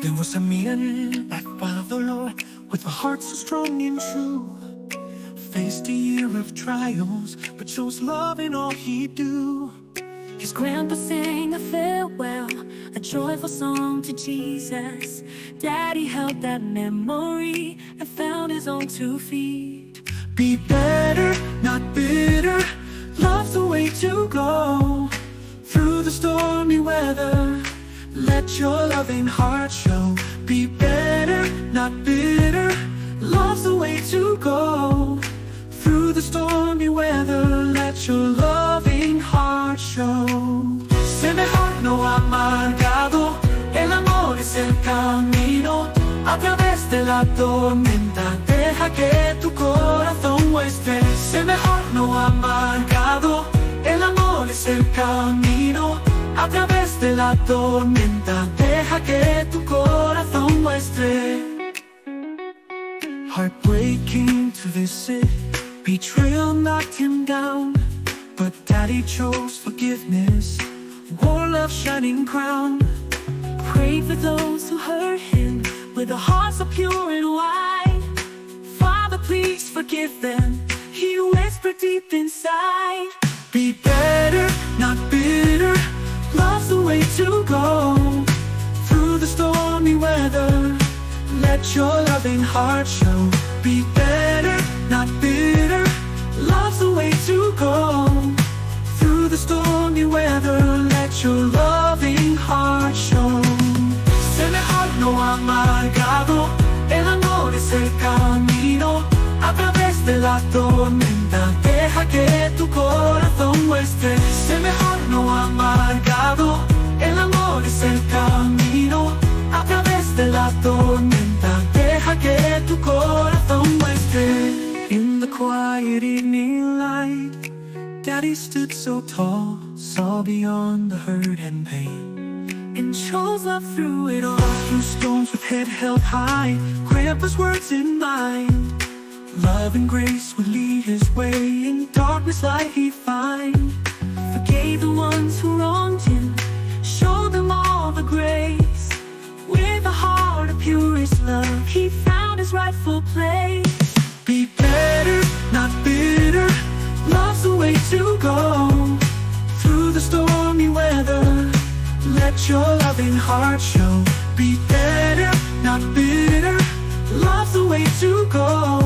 There was a man that followed with a heart so strong and true. Faced a year of trials, but chose love in all he do. His grandpa sang a farewell, a joyful song to Jesus. Daddy held that memory and found his own two feet. Be better, not bitter. Let your loving heart show. Be better, not bitter. Love's the way to go. Through the stormy weather, let your loving heart show. Se mejor no amargado, el amor es el camino. A través de la tormenta, deja que tu corazón muestre. Se mejor no amargado, tormenta, deja que tu corazón muestre. Heartbreaking to visit, betrayal knocked him down. But daddy chose forgiveness, wore love's shining crown. Pray for those who hurt him with a heart so pure and wide. Father, please forgive them. He whispered deep inside. To go. Through the stormy weather, let your loving heart show. Be better, not bitter. Love's the way to go. Through the stormy weather, let your loving heart show. Se mejor no amargado, el amor es el camino. A través de la tormenta, deja que tu corazón evening light, Daddy stood so tall, saw beyond the hurt and pain. And chose love through it all Through storms with head held high Grandpa's words in mind Love and grace would lead his way In darkness light he'd find Forgave the ones who wronged him. Showed them all the grace. With a heart of purest love, he found his rightful place. Your loving heart show. Be better, not bitter. Love's the way to go.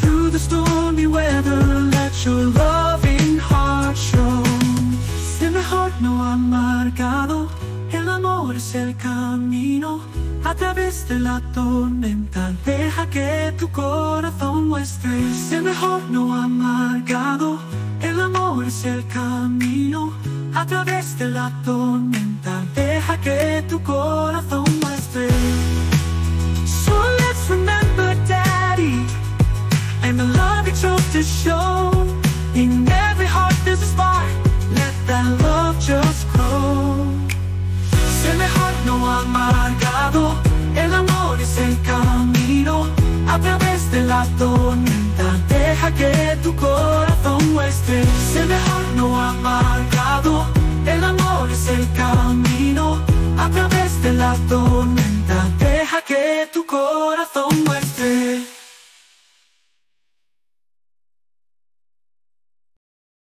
Through the stormy weather Let your loving heart show. Se mejor no amargado. El amor es el camino. A través de la tormenta Deja que tu corazón muestre. Se mejor no amargado. El amor es el camino. A través de la tormenta Deja que tu corazón muestre So let's remember Daddy. And the love he chose to show In every heart there's a spark. Let that love just grow. Se mejor no amargado El amor es el camino A través de la tormenta Deja que tu corazón É do coração.